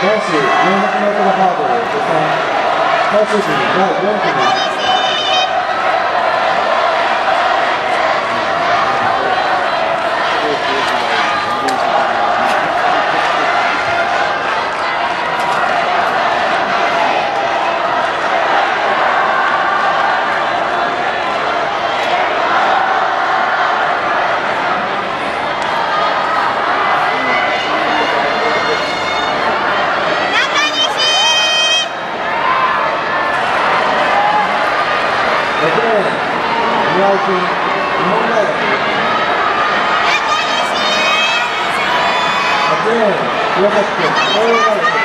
男子 400m ハードル予選最終日第4組6レーン宮尾君日本大学8レーン岩崎君東洋大学